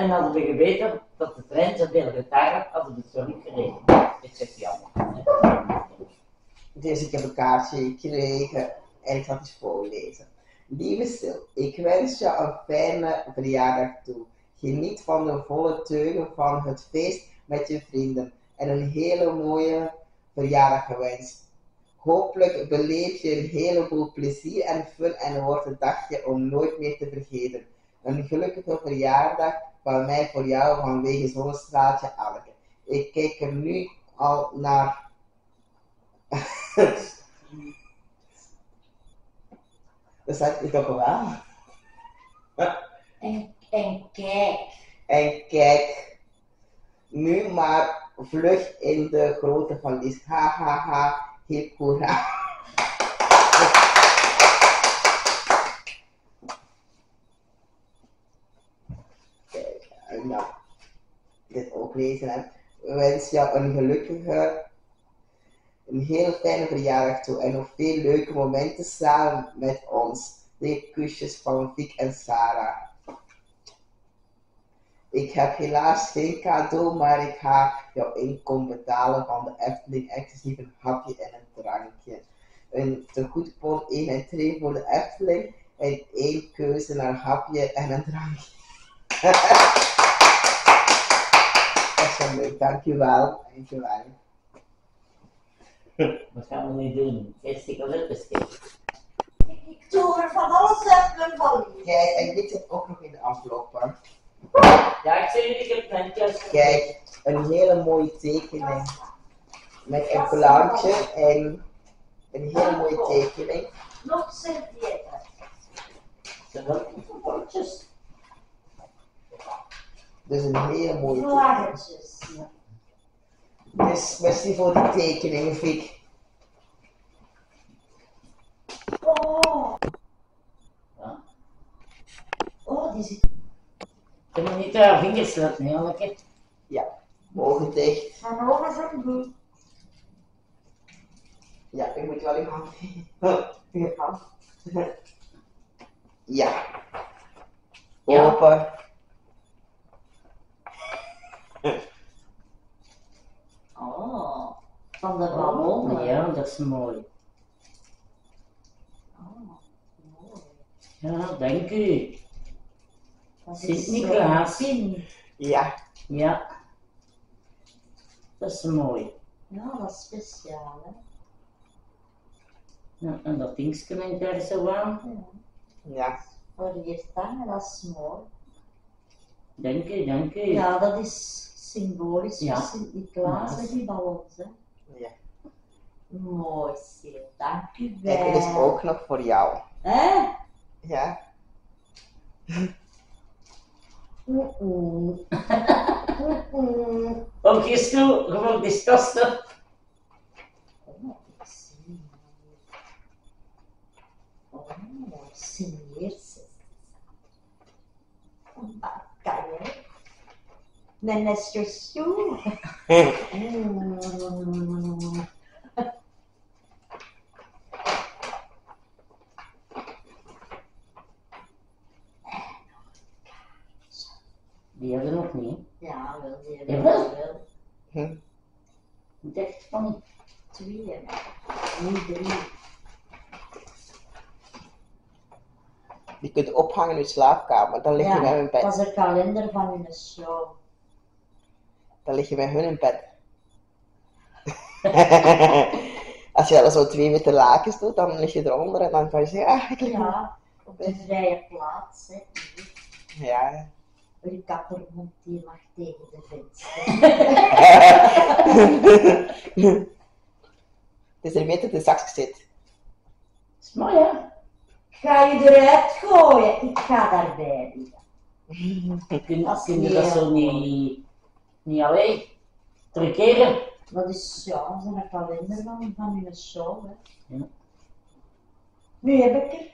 En hadden we geweten dat de trein zoveel getaar had, hadden we het zo niet gereden. Ik zeg jammer. Dus ik heb een kaartje gekregen en ik ga het eens voorlezen. Lieve Sil, ik wens je een fijne verjaardag toe. Geniet van de volle teugen van het feest met je vrienden en een hele mooie verjaardag gewenst. Hopelijk beleef je een heleboel plezier en fun en wordt het dagje om nooit meer te vergeten. Een gelukkige verjaardag van mij voor jou vanwege Zonnestraaltje Alke. Ik kijk er nu al naar. Dat zegt ik toch wel. En, en kijk, En kijk nu maar vlug in de grote verlies. Ha ha ha, hoera. En nou, dit ook lezen hè. We wensen jou een gelukkige, een heel fijne verjaardag toe en nog veel leuke momenten samen met ons. Dikke kusjes van Vic en Sarah. Ik heb helaas geen cadeau, maar ik ga jouw inkomen betalen van de Efteling, exclusief een hapje en een drankje. Een tegoedbon 1 en 2 voor de Efteling en één keuze naar hapje en een drankje. Dat wel leuk, dankjewel. Dankjewel. Wat gaan we nu doen? Eerst ik al uitbesteden. ik doe er van alles uit mijn valies. Kijk, en dit zit ook nog in de enveloppe. Ja, ik zie jullie, ik heb plantjes. Kijk, een hele mooie tekening. Met een plantje en een hele mooie tekening. Nog servietten. Zijn wel potjes. Dus een hele mooie. Vlaggetjes. Dus merci voor die tekening, Vic. Oh. Ja. Oh, die zit Je moet niet haar vingers laten, hè, Anneke. Mogen dicht. van ogen zijn goed. Ja, ik moet wel. In hand. Ja. Ja. Open. Oh, van de ballon. Oh, ja, dat is mooi. Oh, mooi. Ja, dank u. Dat is Sint-Nicolaas. Sint. Ja. Ja. Dat is mooi. Ja, dat is speciaal, hè. Ja, en dat dingetje hangt daar zo aan. Ja. Ja. Voor hier staan, dat is mooi. Dank u, dank u. Ja, dat is symbolisch Ja. voor Sint-Niklaas en die ballons, hè. Ja. Mooi, Sil. Dank u wel. Kijk, dit is ook nog voor jou. Hè? Ja. Mm-mm. Mm-mm. Op je stoel, gewoon die tasten. Oh, ik zie. Oh, signeert ze. Ah, Kan je? Mijn Nestor Sjoe. Mm. Die hebben we nog niet. Ja, wel, die Ja, hebben wel. we wel. Hm. Ik dacht van, Twee, hè. niet drie. Die kunt je slaapkamer. Dan lig je bij hun bed. Dat is een kalender van hun show. Dan lig je bij hun in bed. Als je dan zo twee witte lakens doet, dan lig je eronder en dan kan je zeggen, ah, ik lig Ja, op de vrije plaats. Hè. Ja. Uw kapper moet die mag tegen de venster. Het is er weten dat de zak zit. is mooi hè? Ga je eruit gooien? Ik ga daarbij liggen. Kun, Dat kun je dat zo niet, niet alleen trekkeren? Dat is ja, dat is een kalender van, van hun show. Hè. Ja. Nu heb ik er.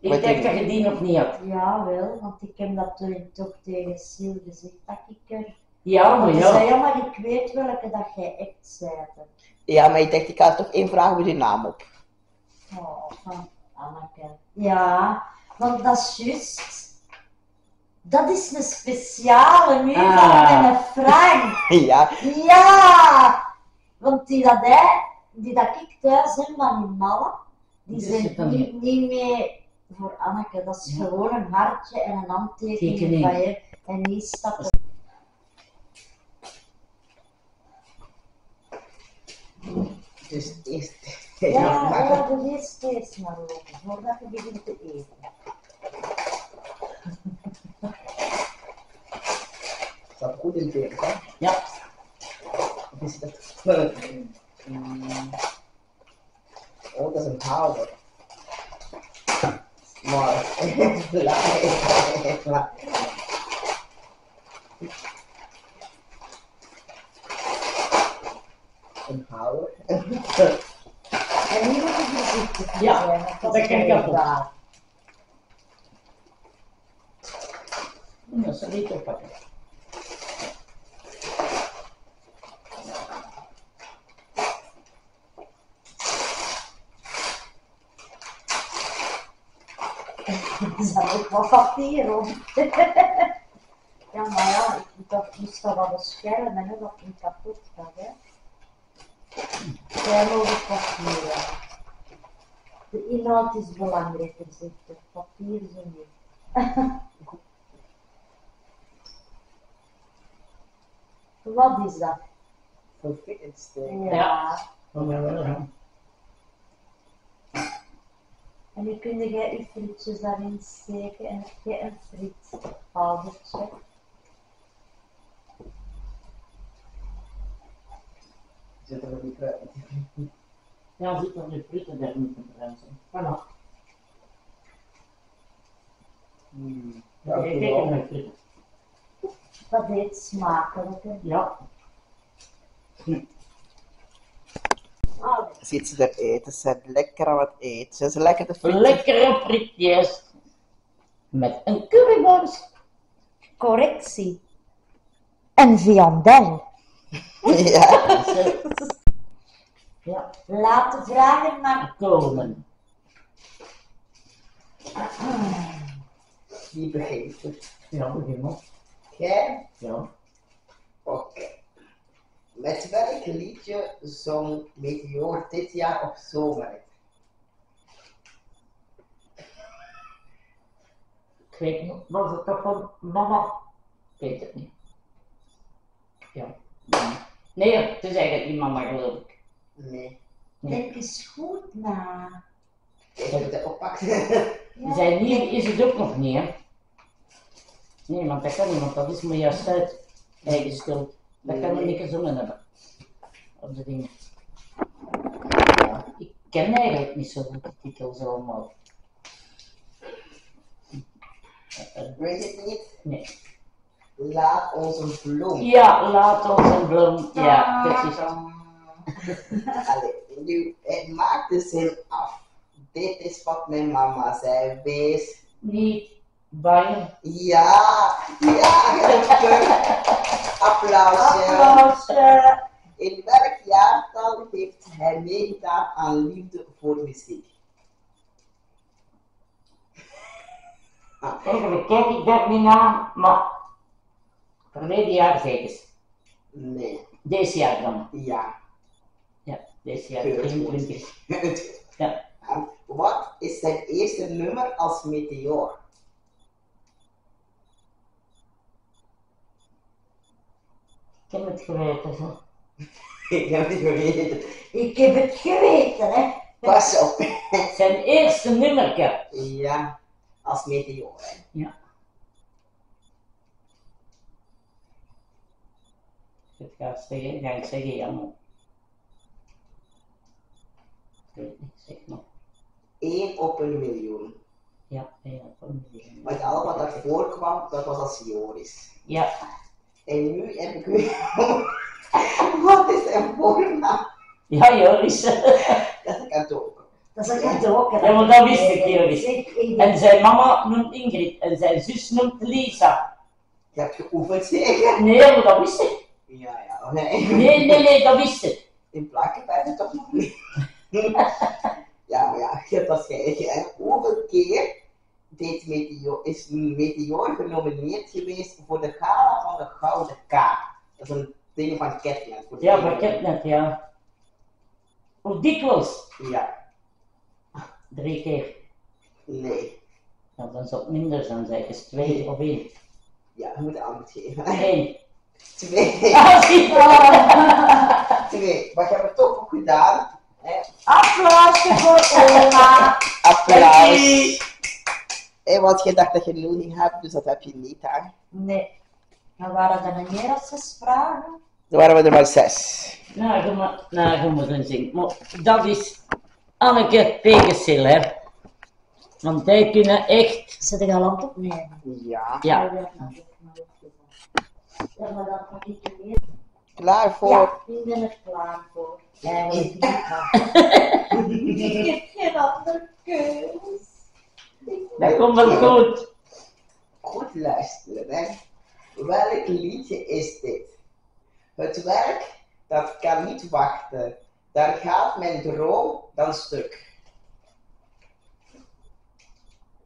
Ik Wat denk dat je die nog niet had. Ja, wel, want ik heb dat toen toch tegen Sil gezegd dat ik er. Ja, maar zei, ja. ja, maar ik weet welke dat jij echt zei. Ja, maar ik dacht, ik ga er toch één vraag met je naam op. Oh, van Anneke. Ja, want dat is juist. Dat is een speciale muur Ah. van een Frank. Ja, Ja! Want die dat, hij, die dat ik thuis heb van die mannen, die Die zijn niet, niet meer voor Anneke. Dat is Ja. gewoon een hartje en een handtekening Tekening. van je. En die stappen. dus eerst. Ja, Ja, maar ja, doe eerst steeds maar lopen, voordat je begint te eten. staat goed in beeld, hè? Ja. Of is dat? Mm. Oh, dat is een houder. Maar, laat Een houder. En hier moet je voorzichtig Ja, zijn, dat dat is kan ik kapot. raar. Dat is niet oppakken. Er zat ook wat papier op. ja, maar ja, dat, moest dat wel beschermen, hè, dat het niet kapot gaat. Hè. Jij moet papier. hè. De inhoud is belangrijker, zegt het. Papier is een niet. Wat is dat? Voor. Ja. Ja. En nu kun je je frietjes daarin steken en je een. Zit er niet kwijt. Ja, zit er nu fritten daar niet in bremsen. Voilà. Hmm. Ja, kijk, naar fritten. Dat eet smakelijk. hè. Ja. Ziet ze er eten, ze zijn lekker aan het eten. Ze zijn lekker te frieten. Lekkere frietjes. Met een curryworst. Correctie. Een viandel. Ja, Ja, Laat de vragen maar komen. die begint er. Ja, begin maar. Jij? Ja. Oké. Met welk liedje zong Meteor dit jaar op zomerrit? Ik weet niet, was het toch van mama? Ik weet het niet. Ja. Nee, het is eigenlijk niet mama geloof ik. Nee. denk eens goed na. Ik heb het opgepakt. Ja, Zijn hier is het ook nog niet, hè? Nee, want dat kan niet, want dat is me juist uit eigen schuld. Dat kan we niet gezongen hebben. Op de dingen. Ja, ik ken eigenlijk niet zo goed de titels allemaal. Weet je het niet? Nee. Laat ons een bloem. Ja, laat ons een bloem. Ja, precies. Allee, nu, het maakt de zin af. Dit is wat mijn mama zei. Wees. Niet bang. Ja, ja, gelukkig. Applausje. Applausje. In welk jaartal heeft hij meegedaan aan liefde voor muziek? Eigenlijk kijk ik daar niet naar, maar verleden jaar zeker. Nee, Deze jaar dan. ja. Ja, deze jaar Keurig. 23. Ja. En Wat is zijn eerste nummer als meteor? Ik heb het geweten. Zo. Ik heb het geweten. Ik heb het geweten, hè. Pas op. Zijn eerste nummerke. Ja, als meteor. Hè. Het gaat zeggen, ga ik zeggen, jammer. Ik weet niet, zeg maar. Eén op een miljoen. Ja, ja, kom hier. Want al wat daarvoor kwam, dat was als Joris. Ja, En nu heb ik weer. Wat is zijn voornaam? ja, Joris. Dat is een cadeau. Dat is een hè. Ja, maar dat wist ik, Joris. En zijn mama noemt Ingrid en zijn zus noemt Lisa. Je hebt geoefend zeker? Nee, maar dat wist ik. Ja, ja. Nee. Nee, nee, nee, dat wist ik. In plakken bij het toch nog niet. ja, maar ja, je hebt waarschijnlijk. Hoeveel keer dit meteor, is Meteor genomineerd geweest voor de Gala van de Gouden Kaart. Dat is een ding van Ketnet. Ja, kinderen. maar ik heb net, ja. Hoe dikwijls? Ja, Drie keer. nee. Nou, dan zal het minder zijn, zeker. Is twee of één. Ja, je moet antwoord geven. Eén. Twee. Ah, zie je? Twee. Maar je hebt het toch ook gedaan. Hè? Applausje voor oma. Applaus. Hé, want je dacht dat je nul ging hebben, dus dat heb je niet. Hè? Nee. Dan waren er nog meer dan zes vragen. Dan waren we er maar zes. Nou, ga maar, nou, ga maar gaan zien. Maar dat is Anneke Pegesil, hè. Want die kunnen echt... Zet ik al aan het opnemen? Ja. Ja. Oh, ik. Ja, maar dat ik. Klaar voor. Ja, ik ben er klaar voor. Niet. Ik heb geen andere keus. Dat komt wel goed. Goed luisteren, hè. Welk liedje is dit? Het werk, dat kan niet wachten. Daar gaat mijn droom dan stuk.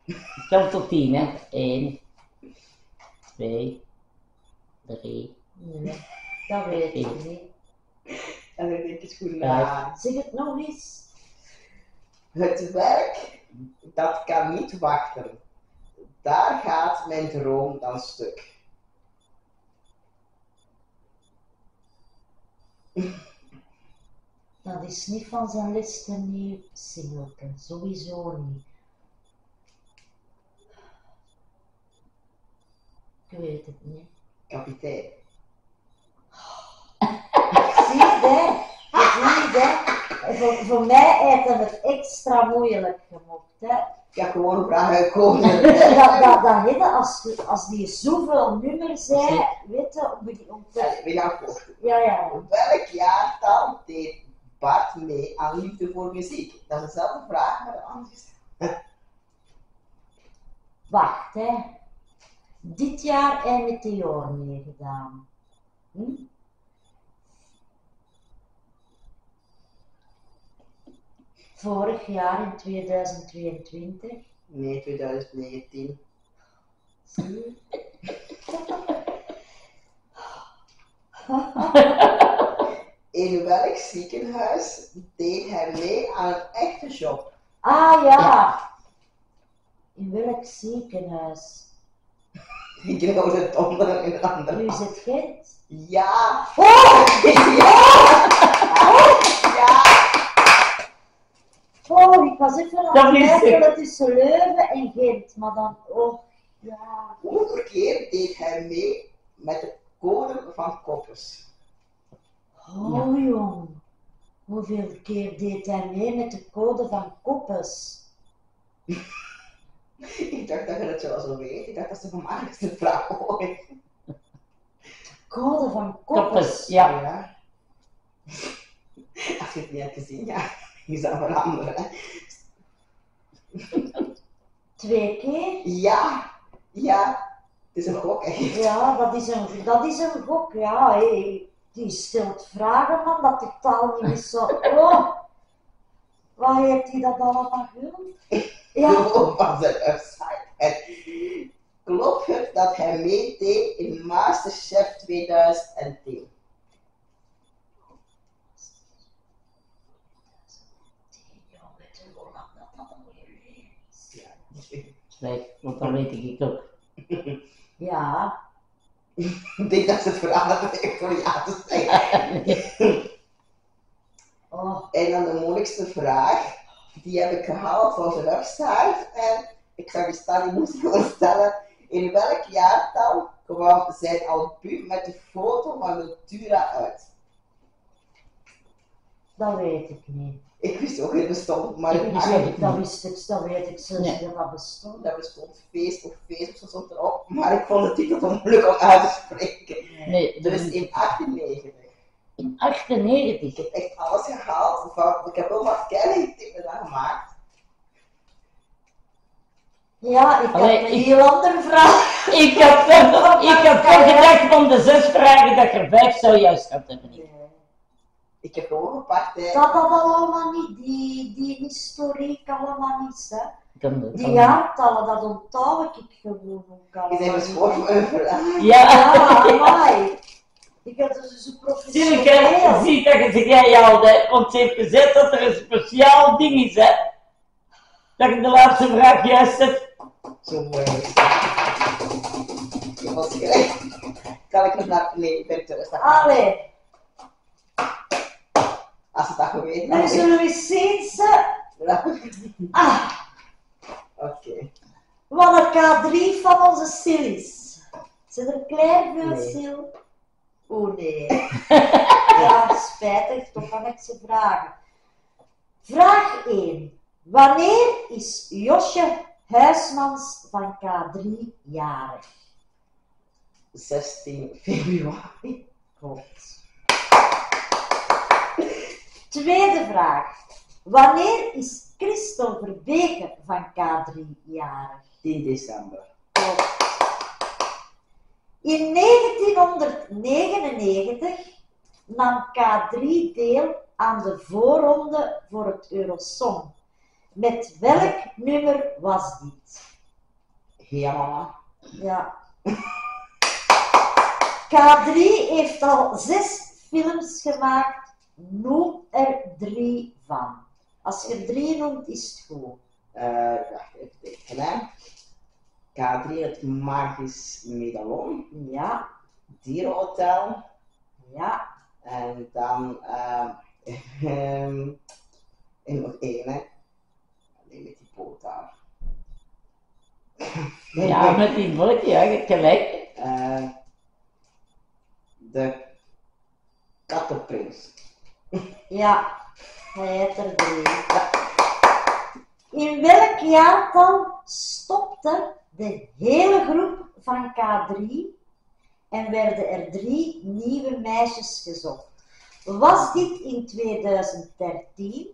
Ik tel tot tien, hè. Eén. Twee. Drie. Nee, dat weet ik niet. En dan denk ik goed na. Zeg het nog eens. Het werk, dat kan niet wachten. Daar gaat mijn droom dan stuk. Dat is niet van zijn laatste nieuw singelke. Sowieso niet. Ik weet het niet. Kapitein. Zie je, zie je. Voor, voor mij heeft het het extra moeilijk gemaakt. Hè. Ik heb gewoon een vraag uitkomen. Dat, dat, dat als, als die zoveel nummers zijn, weet je, om, om te... We gaan voort. Ja, ja, ja. Op welk jaartal deed Bart mee aan Liefde voor Muziek? Dat is dezelfde vraag, maar anders. Wacht, hè. Dit jaar heb ik de. Hm? Vorig jaar in 2022. Nee, 2019. Zie je? In welk ziekenhuis deed hij mee aan een echte job? Ah ja. In welk ziekenhuis? Ik kreeg de donder in een andere Nu is hand. het Gent. Ja! Oh! Ja! Oh, ik was even aan Dat het twijfelen tussen Leuven en Gent, maar dan, oh, ja. Hoeveel keer deed hij mee met de code van koppers? Oh jong, hoeveel keer deed hij mee met de code van Koppes? Ik dacht dat je dat wel zo weet. Ik dacht dat ze van makkelijkste vraag ooit. Code van? Koppes, ja. Ja. Als je het niet hebt gezien, ja, je zou veranderen. hè. Twee keer? Ja, ja, het is een gok, hè. Ja, dat is een, dat is een gok, ja. hé. Die stelt vragen, man, dat totaal niet is zo. Oh, waar heeft hij dat allemaal gedaan? Ja, van zijn website. En klopt het dat hij meedeed in Masterchef 2010? Ja. Twee. Want dan weet ik het ook. ja. Ik denk dat ze het veranderd heeft door ja te zeggen. Oh, En dan de moeilijkste vraag. Die heb ik gehaald van zijn website. En ik zag die staan, die moest ik gewoon stellen. In welk jaartal kwam zijn album met de foto van Natura uit? dat weet ik niet. Ik wist ook niet bestond, maar Ik het wist Ah, niet. dat wist ik, dat weet ik zelfs Nee. dat bestond. dat bestond feest of feest of zo stond erop. Maar ik vond het titel te moeilijk om uit te spreken. Nee, Dus in 98. In 98. Ik heb echt alles gehaald. Van, ik heb wel wat kennis gemaakt. Ja, ik Allee, heb een ik- heel andere vraag. Ik heb ik heb gedacht van de zes vragen dat er vijf zou juist gehad hebben. Ik heb gewoon gepakt. Hè. Dat dat allemaal niet, die, die historiek allemaal niet, hè. Ik kan, Die kan- jaartallen, dat onthoud ik gewoon ook Je bent een vraag. Ja, Ja, amai. Ik had dus een professioneel. ziet dat je ze jij hè, want ze heeft gezegd dat er een speciaal ding is, hè. Dat je de laatste vraag juist hebt. Zo mooi. Je was gelijk. Kan ik nog naar... Nee, ik ben thuis. Allee, Als het dat geweten had. zullen we eens zien. ze. Ah, Oké. wat een K3 van onze sillies. Zijn er klaar voor, Nee. Oh nee. Ja, spijtig, toch kan ik ze vragen. Vraag 1. Wanneer is Josje Huismans van K3 jarig? 16 februari. Klopt. Tweede vraag. Wanneer is Christopher Beker van K3 jarig? 10 december. In 1999 nam K3 deel aan de voorronde voor het Eurosong. Met welk nummer was dit? Ja. Ja. K3 heeft al zes films gemaakt. Noem er drie van. Als je drie noemt, is het goed. Eh, wacht even tekenen. K3, het magisch medaillon. Ja, Dierenhotel. ja. En dan... ehm, en nog één, hè. Alleen met die poot daar. Ja, met die boot, ja, je hebt gelijk. Eh, de kattenprins. Ja, hij heeft er drie. In welk jaartal stopte de hele groep van K3 en werden er drie nieuwe meisjes gezocht? Was dit in 2013,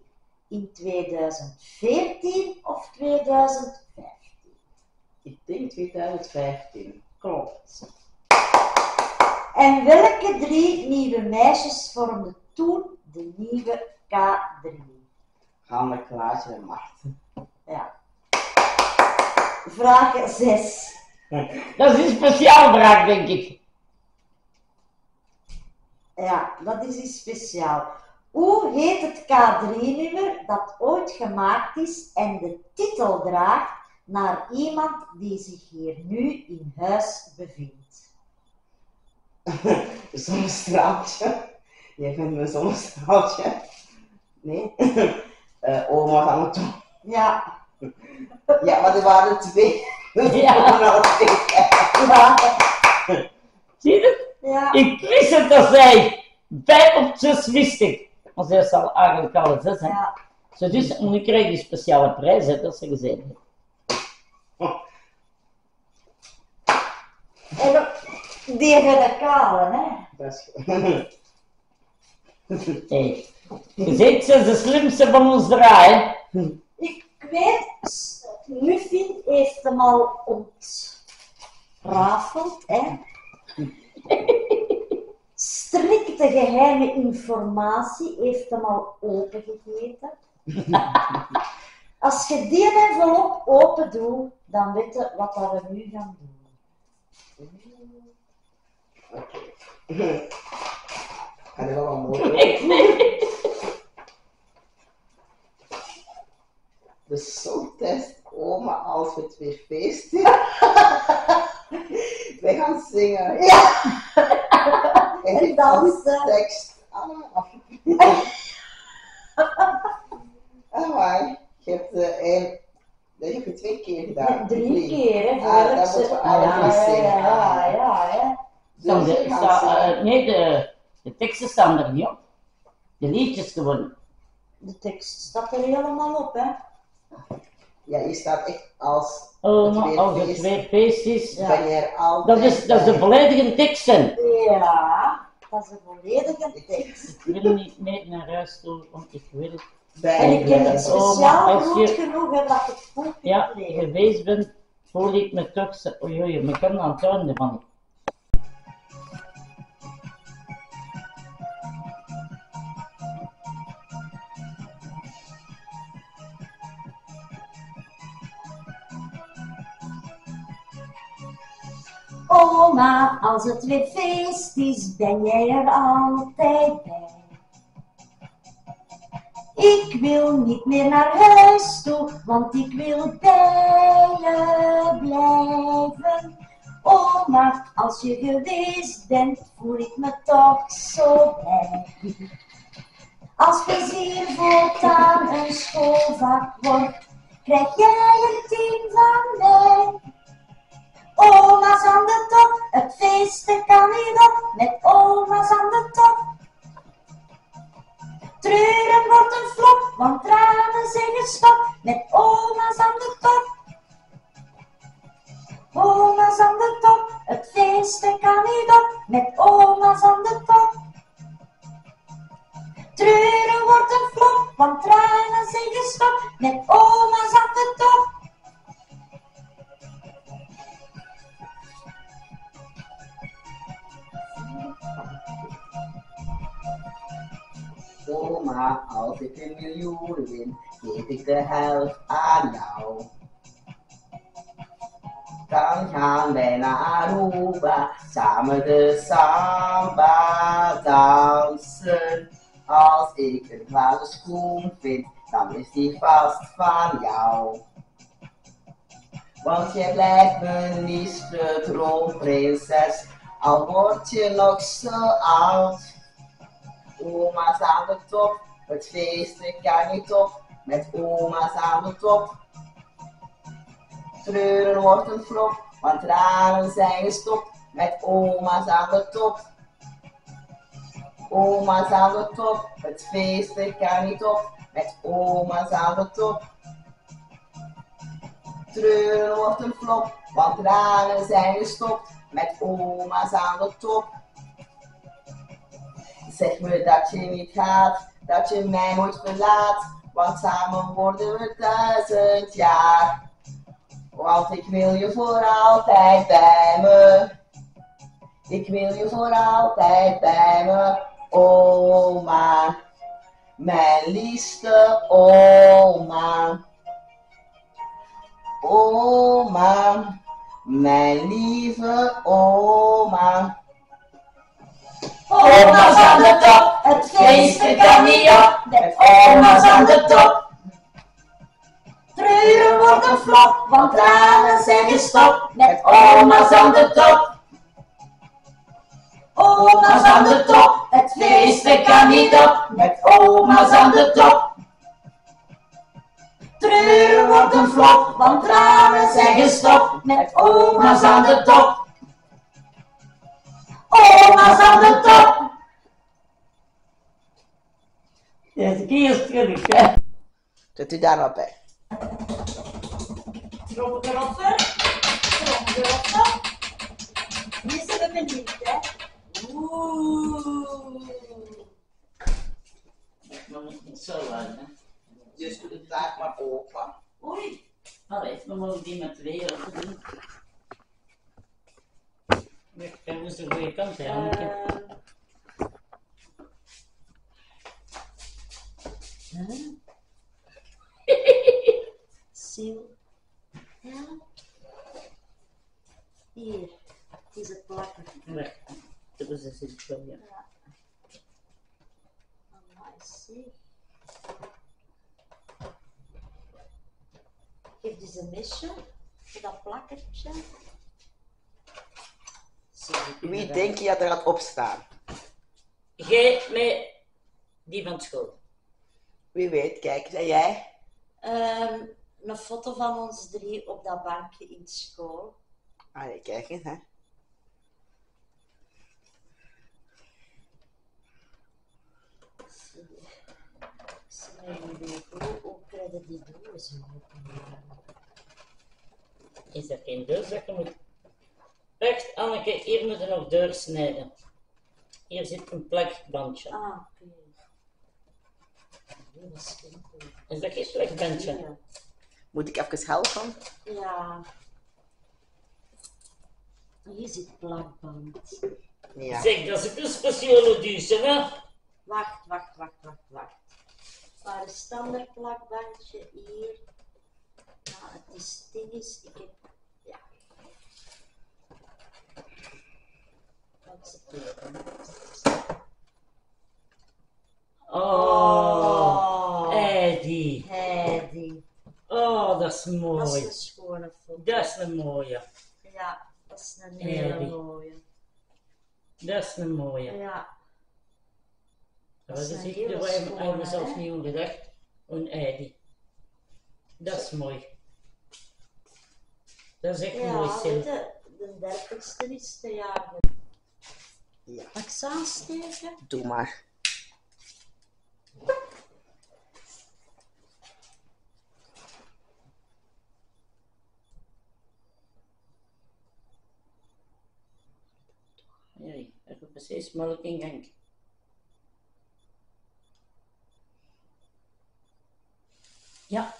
in 2014 of 2015? Ik denk 2015. Klopt. En welke drie nieuwe meisjes vormden toen de nieuwe K3? Hanne, Klaasje en Marten. Ja. Vraag 6. Dat is een speciaal vraag, denk ik. Ja, dat is iets speciaal. Hoe heet het K3-nummer dat ooit gemaakt is en de titel draagt naar iemand die zich hier nu in huis bevindt? Zonnestraaltje. Jij bent mijn zonnestraaltje. Nee? Eh, oma van het toe. Ja, Ja, maar er waren twee. Ja. Ja, Zie je het? ja. Ik wist het dat zij. Vijf op zes wist ik. Maar zij is al eigenlijk alle zes, hè. ja. Zo dus, en nu krijg je een speciale prijs, hè, dat ze gezegd hebben. En die de kale, hè? Dat is goed. Hey. Je zegt, ze is de slimste van ons draaien. Ik weet, Muffin heeft hem al ontrafeld, hè? Strikte geheime informatie heeft hem al opengegeten. Als je die envelop open doet, dan weet je wat dat we nu gaan doen. Oké. Ga je wel een mooi De songtest oma als we het weer feesten. Wij gaan zingen. Ja, En dansen. tekst. Ah, ah maar, je hebt eh, één, dat heb je twee keer gedaan. Drie keer, hè? Ah, dat moeten we alle ja, ja, zingen. ja, Dus de, sta- zingen. eh, nee, de, de teksten staan er niet op. De liedjes gewoon. De tekst staat er helemaal op, hè? Ja, je staat echt als Oh, Het maar weer als het feest. weer feest is. Ja. ben je er altijd Dat is, dat is de volledige teksten. Ja, dat is een volledige tekst. Ik wil niet mee naar huis toe, want ik wil het. Bij En ik het de- Oh, speciaal maar als goed je- genoeg hè, dat ik het goed Ja, geweest bent, voel ik me toch. Oei, oei, ik kan aan het tuin van. Oma, als het weer feest is, ben jij er altijd bij. Ik wil niet meer naar huis toe, want ik wil bij je blijven. Oma, als je geweest bent, voel ik me toch zo blij. Als plezier voortaan een schoolvak wordt, krijg jij een tien van mij. Oma's aan de top, het feesten kan niet op, met oma's aan de top. Treuren wordt een flop, want tranen zijn gestopt, met oma's aan de top. Oma's aan de top, het feesten kan niet op, met oma's aan de top. Treuren wordt een flop, want tranen zijn gestopt, met oma's Als ik een miljoen win, geef ik de helft aan jou. Dan gaan wij naar Aruba, samen de samba dansen. Als ik een glazen schoen vind, dan is die vast van jou. Want jij blijft mijn liefste droomprinses, al word je nog zo oud. Oma's aan de top, het feest kan niet op, met oma's aan de top. Treuren wordt een flop, want tranen zijn gestopt, met oma's aan de top. Oma's aan de top, het feest kan niet op, met oma's aan de top. Treuren wordt een flop, want tranen zijn gestopt, met oma's aan de top. Zeg me dat je niet gaat, dat je mij nooit verlaat, want samen worden we duizend jaar. Want ik wil je voor altijd bij me. Ik wil je voor altijd bij me, oma. Mijn liefste oma. Oma, mijn lieve oma. Oma's aan de top, het feesten kan niet op, met oma's aan de top. Treuren wordt een flop, want tranen zijn gestopt, met oma's aan de top. Oma's aan de top, het feesten kan niet op, met oma's aan de top. Treuren wordt een flop, want tranen zijn gestopt, met oma's aan de top. Oma's aan de top. Ja, de keer terug, hè. Zet u daar maar bij. Trommelgeroffer. Nu zijn we benieuwd, hè. Oeh. Maar het niet zo uit, hè. Dus doe de taak maar open. Oei. Allee, we mogen die met twee ogen doen. Kijk, dat is de goede kant, hè, Anneke. Ehm. Huh? Ziel. Ja. Hier, het is het plakken. Nee, dat is het niet zo, ja. Amai, zie. Geef dus een mesje voor dat plakkertje. Wie denk je dat er gaat opstaan? Jij met die van school. Wie weet, kijk, zei jij? Ehm, een foto van ons drie op dat bankje in school. Ah, kijk eens, hè. Zie je. Ze hebben die hoe, krijgen die open? Is dat geen deur dat je moet... Anneke, hier moeten we nog doorsnijden. Hier zit een plakbandje. Ah, oké. Dat is dat geen plakbandje? Moet ik even helpen? Ja. Hier zit plakband. Ja. Zeg, dat is ook een speciale duze, hè? Wacht, wacht, wacht, wacht, wacht. Waar is standaard plakbandje hier? Ja, het is ding is, ik heb, Oh, Eddie. Heidi. Oh, dat is Dat is mooi. een schone foto. Dat is een mooie. Ja, dat is een hele Heidi. mooie. Dat is een mooie. Ja, Dat Dat is ik, daar we zelfs hè? niet aan gedacht. Een Eddie. Dat is mooi. Dat is echt mooi, ja Sil. weet je, de dertigste is te jagen. Ja. Mag ik ze aansteken? Doe maar. Nee, er komt precies melk in gang. Ja,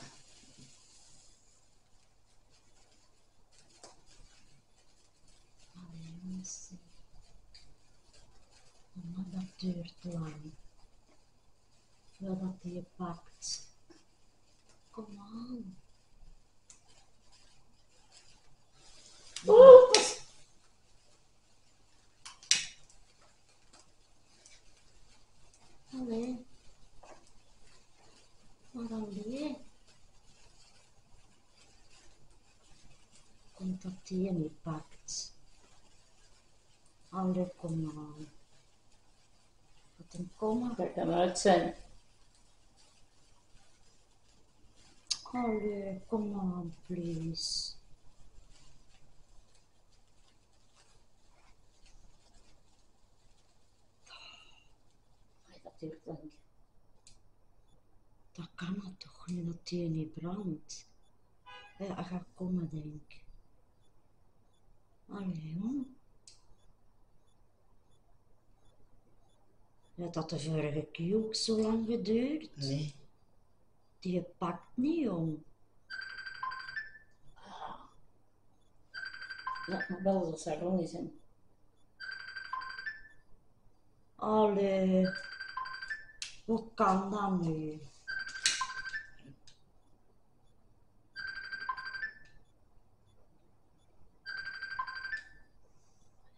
Allee, jongens. Maar dat duurt lang. Voordat hij je pakt. Kom aan. Oeh, pas. Allee. Maar allee. Komt dat je niet pakt. Allee, kom aan. Laat hem komen. dat kan uit zijn. Allee, kom aan, please. Ai, Dat duurt lang. Dat kan het toch niet dat die niet brandt. Ja, hij gaat komen, denk ik. Allee, jong. Ja, dat de vorige keer ook zo lang geduurd. Nee. Die pakt niet, jong. Ja, maar wel, dat zou gewoon niet zijn. Allee. Hoe kan dat nu?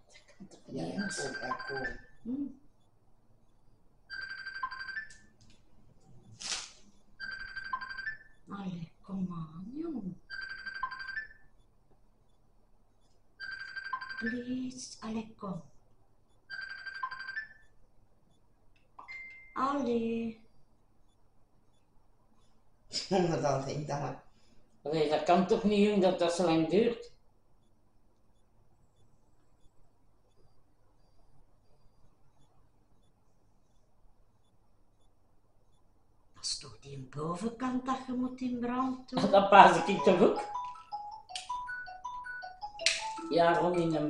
Dat kan toch niet ja, eens? kom, ja, Please, allee, kom. Allee. Maar dan denk ik dat. Allee, dat kan toch niet, jong, dat dat zo lang duurt? Dat is toch die bovenkant dat je moet in brand doen? Dat paas ik toch ook? Ja, rond in een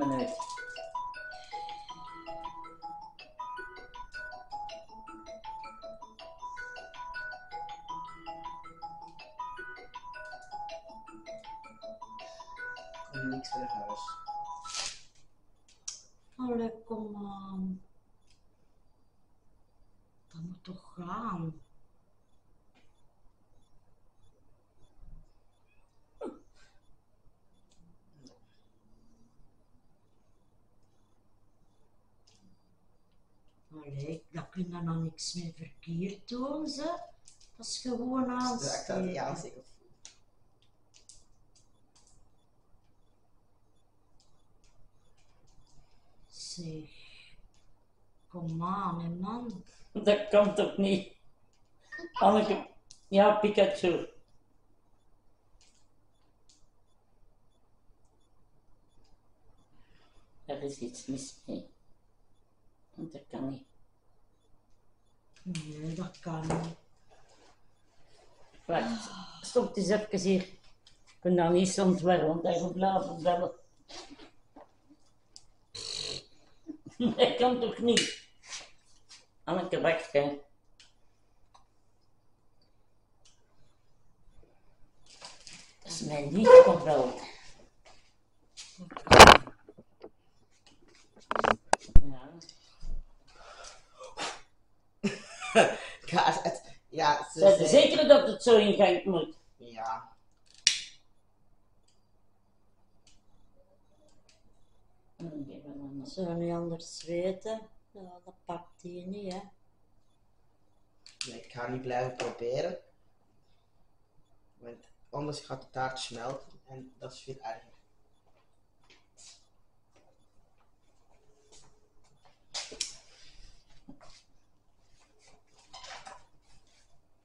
je dan niks meer verkeerd doen, ze. Dat is gewoon aansteken. aansteken. Zeg, kom aan, hè, man. Dat kan toch niet? Anneke, ja, Pikachu. Er is iets mis mee. Want dat kan niet. Nee, dat kan niet. Wacht, stop eens even hier. Ik kan nou niet ontwerpen, want hij gaat blijven bellen. Dat kan toch niet? Anneke, wacht, hè. Dat is mijn lichtcontrole. Ja. Ja, het, ja, ze Zijn ze zeker dat het zo in gang moet? Ja. Zullen we niet anders weten? Ja, dat pakt hij niet, hè. Nee, ik ga niet blijven proberen. Want anders gaat de taart smelten en dat is veel erger.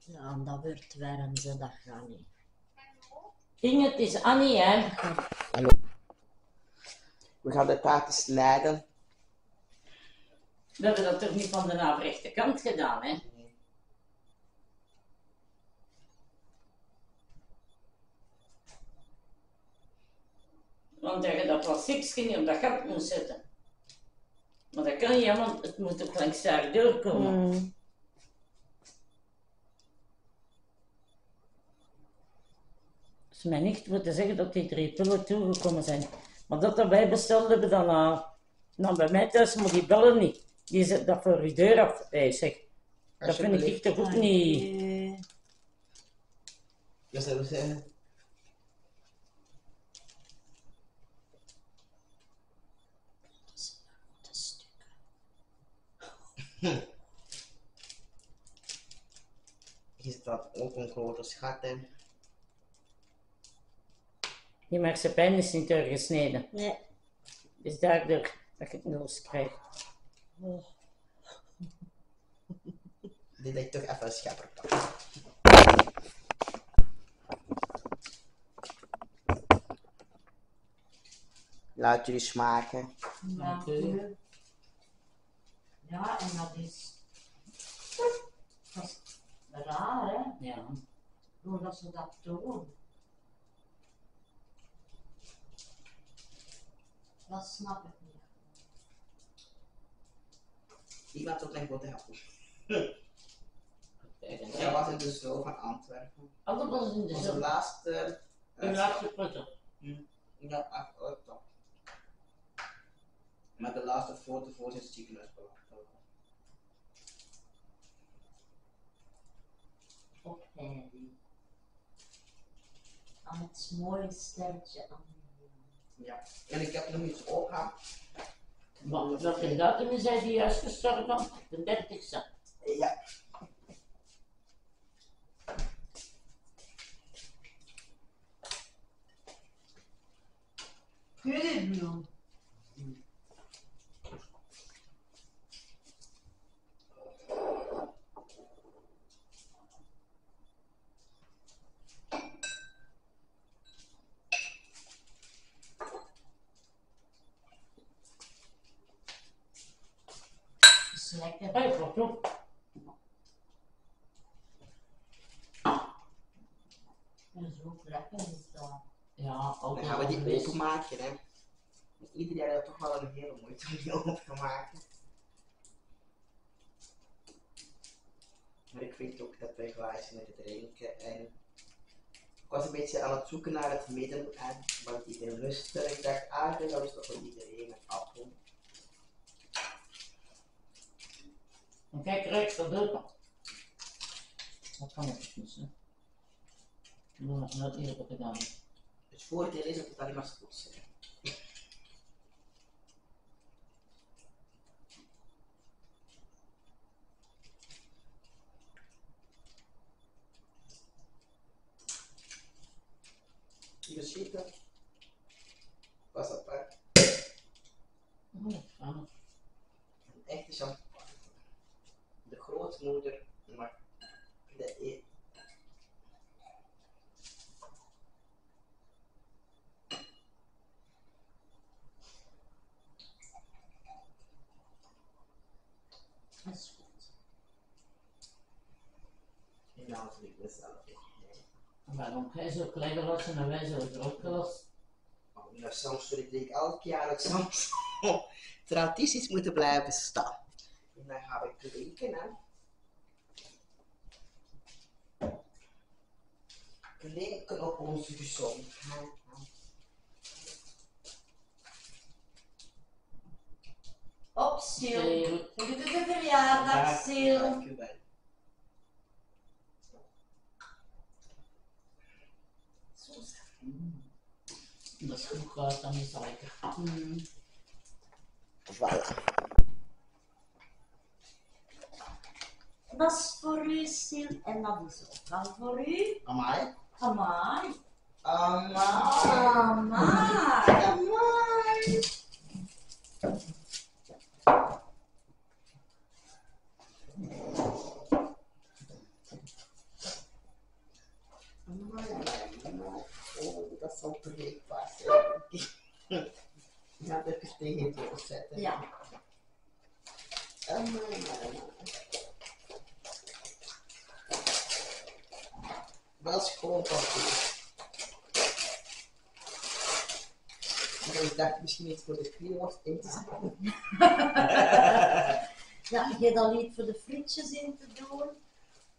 Ja, dat wordt warm, ze, dat gaat niet. Inge, het is Annie, hè? We gaan de taarten snijden. We hebben dat toch niet van de averechte kant gedaan, hè? Want dat je dat plastiekje niet op dat gat moet zetten. Maar dat kan je, want het moet ook langs daar doorkomen. Mm. Ze mij niet moeten zeggen dat die drie pillen toegekomen zijn. Maar dat dat wij besteld hebben, dan, uh, dan bij mij thuis, maar die bellen niet. Die zet dat voor je deur af. Hey, zeg, dat vind ik echt toch ook niet. Eh, Ja, zullen we zeggen. dat is staat ook een grote schat in. Die marsepein is niet doorgesneden. Nee. Dus daardoor dat je het noos krijgt. Oh. Dit lijkt toch even een schepper. Laat jullie smaken. Ja, Oké. ja, en dat is, dat is raar, hè, Ja. doordat ze dat doen. Dat snap ik niet. Iemand tot een grote appel. Kijk, en Dat dan- was in de zoo van Antwerpen. Alles was in de Onze zon. laatste. De laatste putter. Ja, echt uit top. Maar de laatste foto voor zijn ziekenhuis bewaard. Ophelding. Aan het mooie sterretje aan de Ja. En ik heb nog iets opgehaald. Maar welke datum is hij die juist gestorven? De 30ste. Ja. Puurbloem. Is lekker. Hey, klopt op. En zo lekker is dat. Ja, Dan altijd gaan we die openmaken. Hè. Ieder jaar heeft toch wel een hele moeite om die open te maken. Maar ik vind ook dat wij glaasjes moeten drinken. En ik was een beetje aan het zoeken naar het midden. En, want iedereen lustte. Ik dacht, ah, dat is toch wel iedereen een appel. Kijk, rechts dat open. Dat kan ik niet, hè. Ik moet nog net eerder gedaan. Het voordeel is dat het alleen maar spoed zijn. Je ziet het. Pas op, hè. Oh, ah. Een echte champagne. De grootmoeder, maar de e Is goed. En nou doe ik mezelf in. En Waarom jij zo klein gelassen en wij zo groot? Oh, nou, soms wil ik elk jaar dat soms tradities moeten blijven staan. En dan ga ik drinken, hè. Klinken op onze gezondheid. Op. Heel- Gelukkige verjaardag, Sil. Dank u wel. Zo zeg. Mm. Dat is goed gaat, dan is dat lekker. Mm. Voilà. Dat is voor u, Sil. En dat is ook al voor u. Amai. Amai. Amai. Amai. Amai. Amai, amai, amai. Dat zal breekbaar zijn. Ja, dat is tegen het doorzetten. Ja. Amai, amai, amai. Wel schoon papier. Ik dacht misschien iets voor de knieworst in te zetten. Ja, je dat niet voor de frietjes in te doen.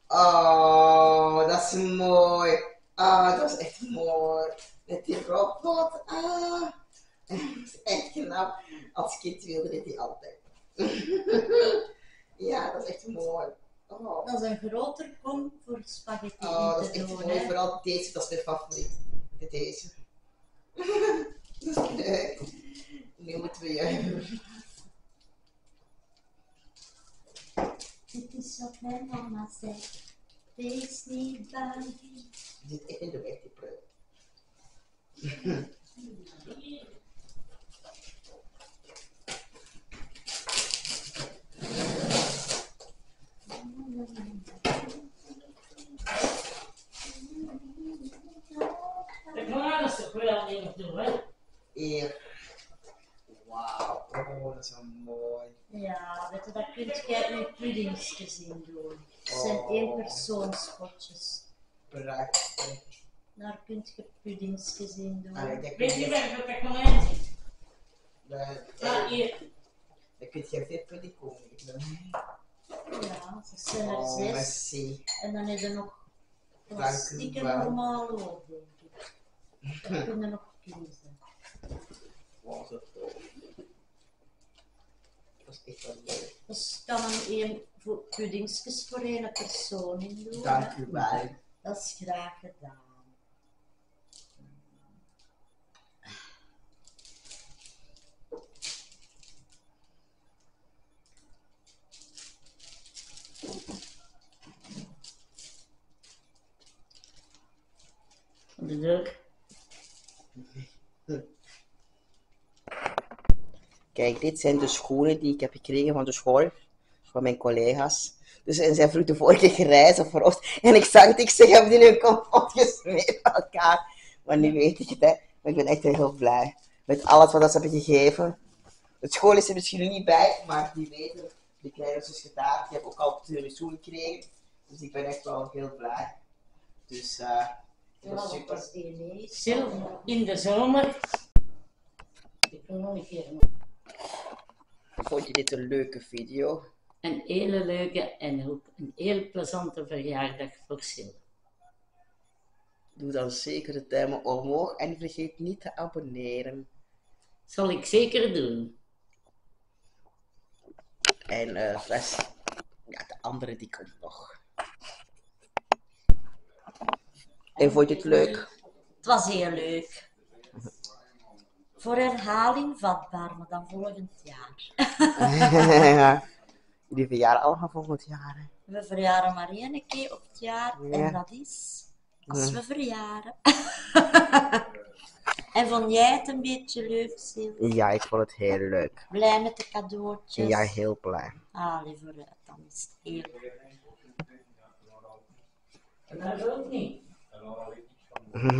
Oh, dat is mooi. Ah, dat is echt mooi. Met die robot. Ah, dat is echt knap. Als kind wilde ik die altijd. ja, dat is echt mooi. Oh, Dat is een groter kom voor spaghetti oh dat in is te echt doen. mooi. hè. Vooral deze, dat is mijn favoriet. De Deze. dat is leuk. Nu moeten we juichen. Dit is wat mijn mama zegt. Wees niet bang. Die zit echt in de weg, die prul. Wel even doen, oh. Het zijn Oh. éénpersoonspotjes. Prachtig. Daar kun je puddingsjes in doen. Ah, ik denk Weet je dat waar dat konijn zit? Ah, hier. Dan kun je veel pudding komen eten. Ja, ze zijn er Oh, zes. merci. En dan is er nog plastieke wel. normaal ook, denk ik. Dat kunnen nog kiezen. Wow, zo tof. Dat is echt wel leuk. Dus kan een één voor puddingsjes voor één persoon in doen. Dank u wel. Dat is graag gedaan. De. Kijk, dit zijn de schoenen die ik heb gekregen van de school, van mijn collega's. Dus en zij vroeg de vorige keer of. En ik zag het, ik zeg, heb die nu kapot gesmeerd van elkaar. Maar nu weet ik het, hè. Maar ik ben echt heel blij met alles wat ze hebben gegeven. Het school is er misschien niet bij, maar die weten, die kleine zus gedaan. Die hebben ook al tiramisu gekregen. Dus ik ben echt wel heel blij. Dus, eh, Ja, dat super. was DNA. Sil, in de zomer. Ik wil nog een keer Vond je dit een leuke video? een hele leuke en ook een heel plezante verjaardag voor Sil. Doe dan zeker de duimen omhoog en vergeet niet te abonneren. Zal ik zeker doen. En eh, de rest, ja, de andere die komt nog. En vond je het leuk? Het was heel leuk. Voor herhaling vatbaar, maar dan volgend jaar. Jullie verjaren allemaal volgend jaar. hè? We verjaren maar één keer op het jaar Ja. en dat is als Ja. we verjaren. en vond jij het een beetje leuk, Sil? Ja, ik vond het heel leuk. Blij met de cadeautjes? Ja, heel blij. Ah, liever uit, dan is het heel leuk. Dat ook niet.